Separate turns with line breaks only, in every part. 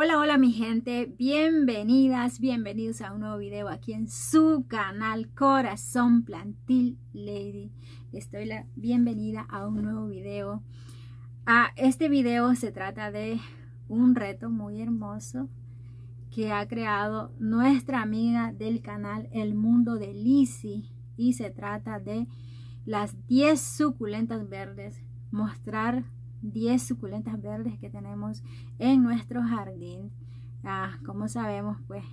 Hola, hola mi gente, bienvenidas, bienvenidos a un nuevo video aquí en su canal Corazón Plantil Lady. Les doy la bienvenida a un nuevo video. A este video se trata de un reto muy hermoso que ha creado nuestra amiga del canal El Mundo de Lizzie y se trata de las 10 suculentas verdes, mostrar 10 suculentas verdes que tenemos en nuestro jardín. Ah, como sabemos, pues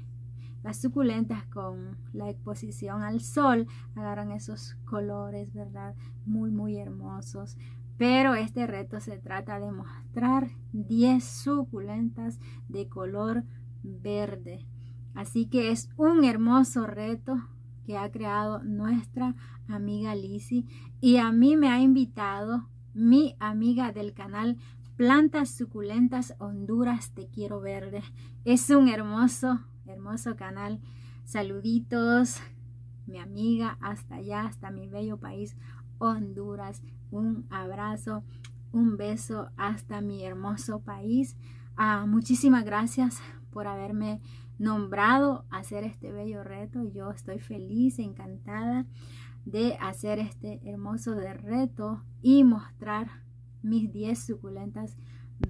las suculentas con la exposición al sol agarran esos colores, ¿verdad? Muy, muy hermosos. Pero este reto se trata de mostrar 10 suculentas de color verde. Así que es un hermoso reto que ha creado nuestra amiga Lizzie y a mí me ha invitado mi amiga del canal Plantas Suculentas Honduras Te Quiero Verde. Es un hermoso, hermoso canal. Saluditos, mi amiga, hasta allá, hasta mi bello país, Honduras. Un abrazo, un beso hasta mi hermoso país. Ah, muchísimas gracias por haberme nombrado a hacer este bello reto. Yo estoy feliz, encantada de hacer este hermoso de reto y mostrar mis 10 suculentas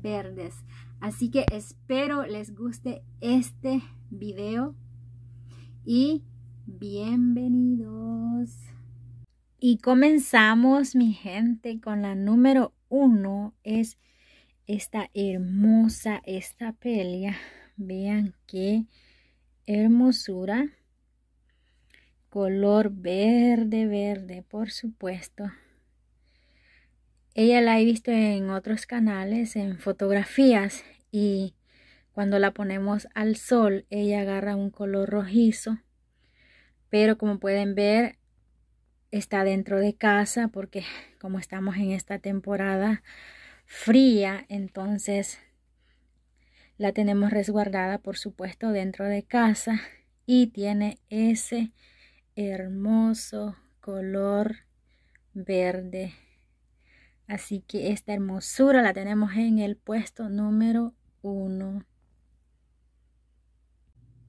verdes. Así que espero les guste este video y bienvenidos. Y comenzamos mi gente con la número uno es esta hermosa esta pelea. Vean qué hermosura color verde, verde, por supuesto. Ella la he visto en otros canales, en fotografías, y cuando la ponemos al sol, ella agarra un color rojizo. Pero como pueden ver, está dentro de casa porque como estamos en esta temporada fría, entonces la tenemos resguardada, por supuesto, dentro de casa y tiene ese hermoso color verde. Así que esta hermosura la tenemos en el puesto número uno.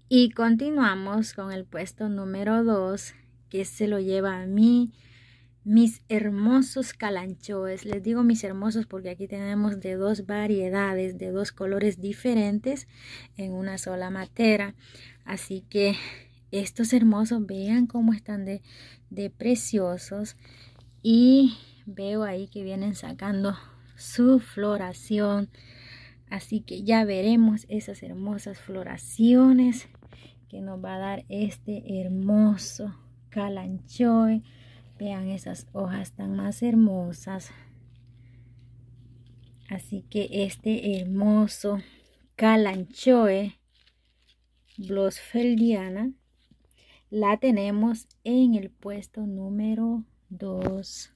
Y continuamos con el puesto número dos, que se lo lleva a mí, mis hermosos calanchoes. Les digo mis hermosos porque aquí tenemos de dos variedades, de dos colores diferentes en una sola matera. Así que estos hermosos, vean cómo están de, preciosos. Y veo ahí que vienen sacando su floración. Así que ya veremos esas hermosas floraciones que nos va a dar este hermoso calanchoe. Vean esas hojas tan más hermosas. Así que este hermoso calanchoe blosfeldiana la tenemos en el puesto número 2.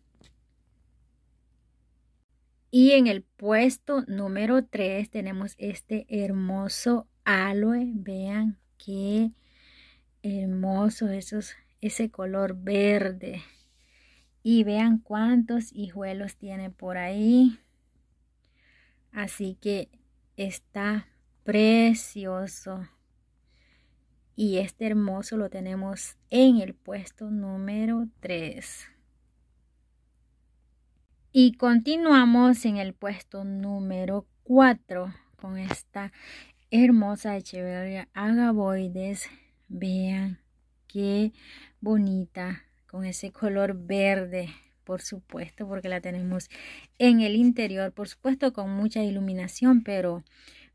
Y en el puesto número 3 tenemos este hermoso aloe. Vean qué hermoso esos, ese color verde. Y vean cuántos hijuelos tiene por ahí. Así que está precioso. Y este hermoso lo tenemos en el puesto número 3. Y continuamos en el puesto número 4 con esta hermosa Echeverria agaboides. Vean qué bonita con ese color verde, por supuesto, porque la tenemos en el interior, por supuesto con mucha iluminación, pero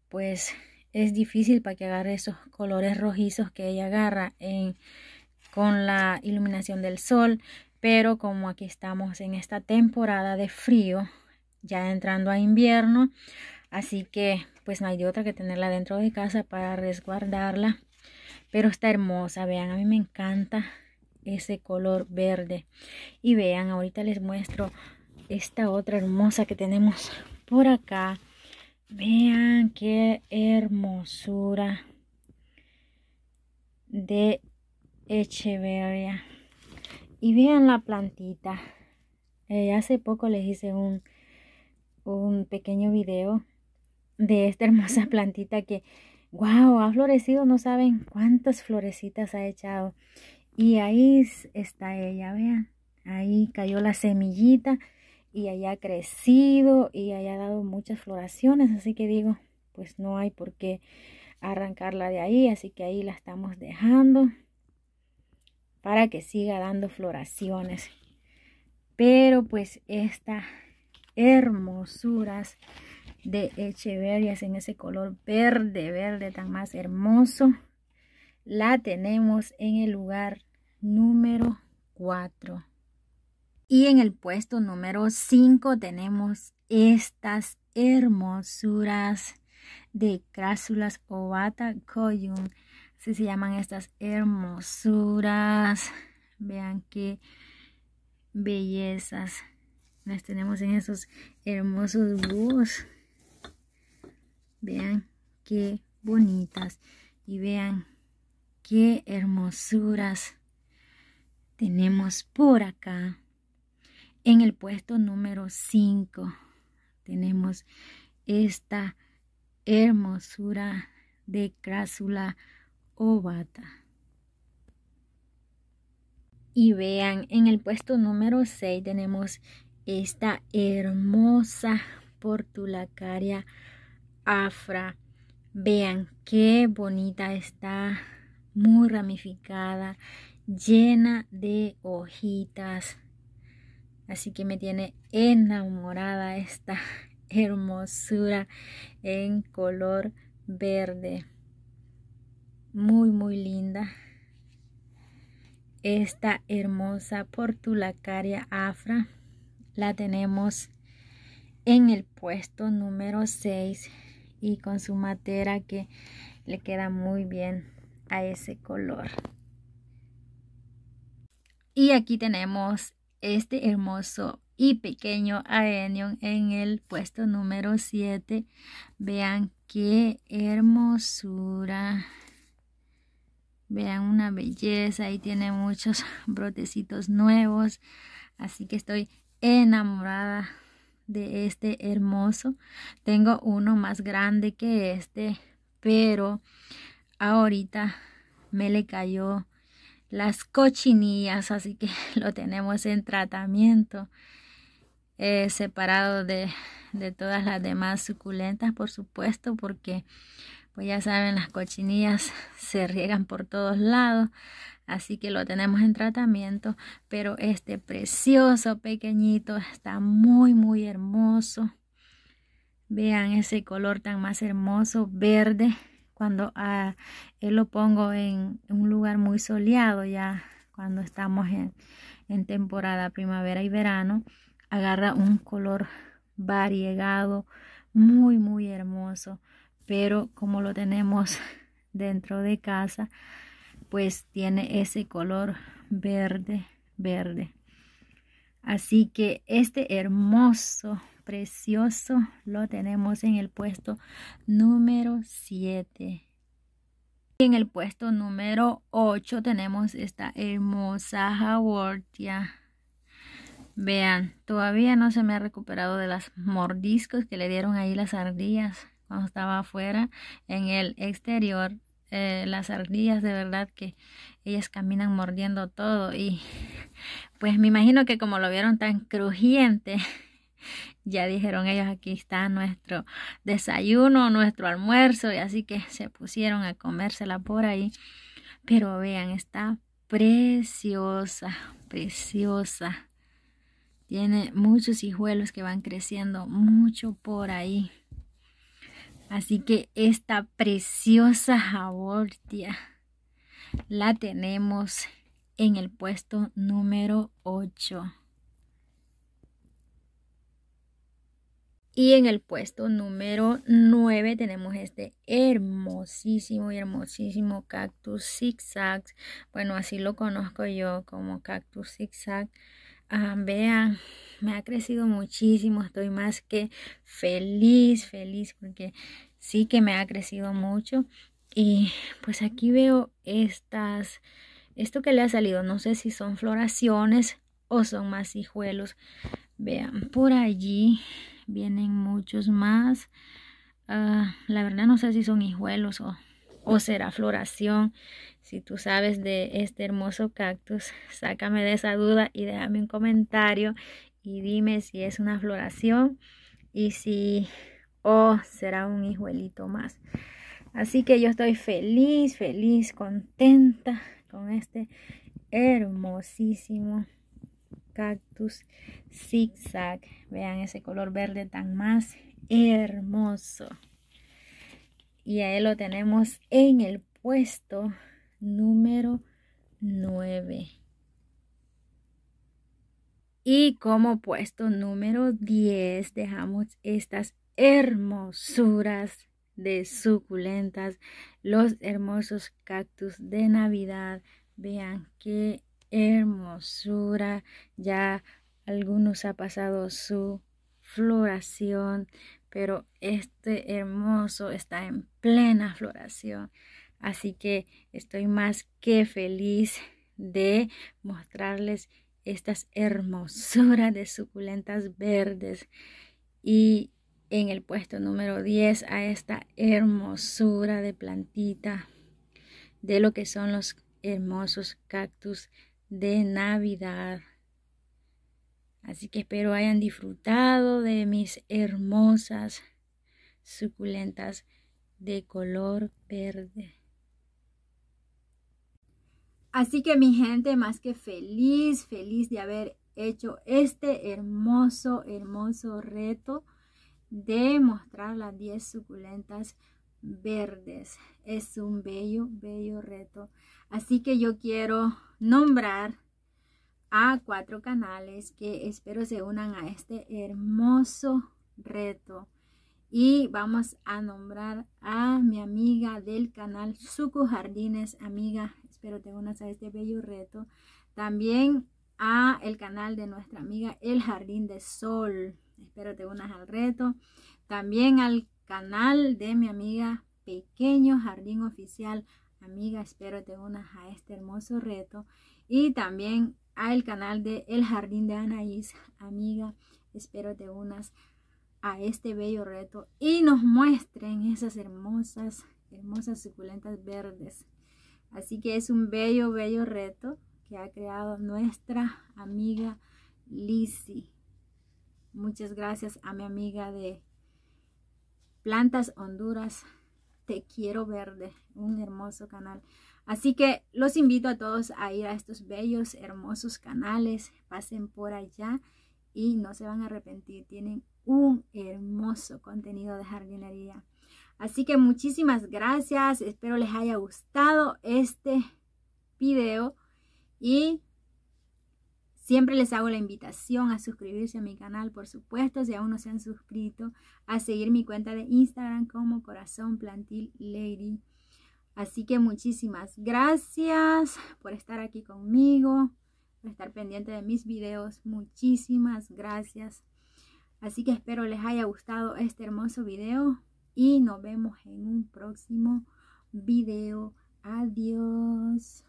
pues es difícil para que agarre esos colores rojizos que ella agarra en, con la iluminación del sol. Pero como aquí estamos en esta temporada de frío, ya entrando a invierno, así que pues no hay de otra que tenerla dentro de casa para resguardarla. Pero está hermosa, vean, a mí me encanta ese color verde. Y vean, ahorita les muestro esta otra hermosa que tenemos por acá. Vean qué hermosura de Echeverria. Y vean la plantita. Eh, hace poco les hice un, un pequeño video de esta hermosa plantita que, wow, ha florecido, no saben cuántas florecitas ha echado. Y ahí está ella, vean, ahí cayó la semillita y haya crecido y haya dado muchas floraciones, así que digo, pues no hay por qué arrancarla de ahí, así que ahí la estamos dejando para que siga dando floraciones. Pero pues estas hermosuras de echeverias en ese color verde, verde tan más hermoso, la tenemos en el lugar número 4. Y en el puesto número 5 tenemos estas hermosuras de crásulas ovata coyum. Así se llaman estas hermosuras. Vean qué bellezas. Las tenemos en esos hermosos búhos. Vean qué bonitas. Y vean qué hermosuras tenemos por acá. En el puesto número 5 tenemos esta hermosura de crásula ovata. Y vean, en el puesto número 6 tenemos esta hermosa portulacaria afra. Vean qué bonita está, muy ramificada, llena de hojitas Así que me tiene enamorada esta hermosura en color verde. Muy, muy linda. Esta hermosa portulacaria afra la tenemos en el puesto número 6 y con su matera que le queda muy bien a ese color. Y aquí tenemos este hermoso y pequeño aenion en el puesto número 7. Vean qué hermosura. Vean una belleza y tiene muchos brotecitos nuevos. Así que estoy enamorada de este hermoso. Tengo uno más grande que este, pero ahorita me le cayó las cochinillas, así que lo tenemos en tratamiento, eh, separado de, de todas las demás suculentas, por supuesto, porque pues ya saben, las cochinillas se riegan por todos lados, así que lo tenemos en tratamiento, pero este precioso pequeñito está muy, muy hermoso. Vean ese color tan más hermoso, verde, cuando ah, él lo pongo en un lugar muy soleado, ya cuando estamos en, en temporada primavera y verano, agarra un color variegado, muy, muy hermoso. Pero como lo tenemos dentro de casa, pues tiene ese color verde, verde. Así que este hermoso precioso lo tenemos en el puesto número 7. En el puesto número 8 tenemos esta hermosa Haworthia. Vean, todavía no se me ha recuperado de las mordiscos que le dieron ahí las ardillas cuando estaba afuera. En el exterior, eh, las ardillas de verdad que ellas caminan mordiendo todo y pues me imagino que como lo vieron tan crujiente ya dijeron ellos, aquí está nuestro desayuno, nuestro almuerzo, y así que se pusieron a comérsela por ahí. Pero vean, está preciosa, preciosa. Tiene muchos hijuelos que van creciendo mucho por ahí. Así que esta preciosa abortia la tenemos en el puesto número 8. Y en el puesto número 9 tenemos este hermosísimo y hermosísimo cactus zigzag. Bueno, así lo conozco yo como cactus zigzag. Ah, vean, me ha crecido muchísimo. Estoy más que feliz, feliz porque sí que me ha crecido mucho. Y pues aquí veo estas, esto que le ha salido. No sé si son floraciones o son más hijuelos. Vean, por allí vienen muchos más. Ah, la verdad no sé si son hijuelos o, o será floración. Si tú sabes de este hermoso cactus, sácame de esa duda y déjame un comentario y dime si es una floración y si o será un hijuelito más. Así que yo estoy feliz, feliz, contenta con este hermosísimo cactus zigzag. Vean ese color verde tan más hermoso. Y ahí lo tenemos en el puesto número 9. Y como puesto número 10 dejamos estas hermosuras de suculentas, los hermosos cactus de Navidad. Vean qué hermosura. Ya algunos ha pasado su floración, pero este hermoso está en plena floración. Así que estoy más que feliz de mostrarles estas hermosuras de suculentas verdes y en el puesto número 10 a esta hermosura de plantita de lo que son los hermosos cactus de Navidad. Así que espero hayan disfrutado de mis hermosas suculentas de color verde. Así que mi gente, más que feliz, feliz de haber hecho este hermoso, hermoso reto de mostrar las 10 suculentas verdes. Es un bello, bello reto. Así que yo quiero nombrar a cuatro canales que espero se unan a este hermoso reto. Y vamos a nombrar a mi amiga del canal Suku Jardines. Amiga, espero te unas a este bello reto. También a el canal de nuestra amiga El Jardín de Sol. Espero te unas al reto. También al canal de mi amiga Pequeño Jardín Oficial. Amiga, espero te unas a este hermoso reto. Y también al canal de El Jardín de Anaís. Amiga, espero te unas a este bello reto y nos muestren esas hermosas, hermosas suculentas verdes. Así que es un bello, bello reto que ha creado nuestra amiga Lizzie. Muchas gracias a mi amiga de Plantas Honduras. Te quiero verde, un hermoso canal. Así que los invito a todos a ir a estos bellos, hermosos canales. Pasen por allá y no se van a arrepentir. Tienen un hermoso contenido de jardinería. Así que muchísimas gracias. Espero les haya gustado este video y Siempre les hago la invitación a suscribirse a mi canal, por supuesto, si aún no se han suscrito, a seguir mi cuenta de Instagram como Corazón Plantil Lady. Así que muchísimas gracias por estar aquí conmigo, por estar pendiente de mis videos. Muchísimas gracias. Así que espero les haya gustado este hermoso video y nos vemos en un próximo video. Adiós.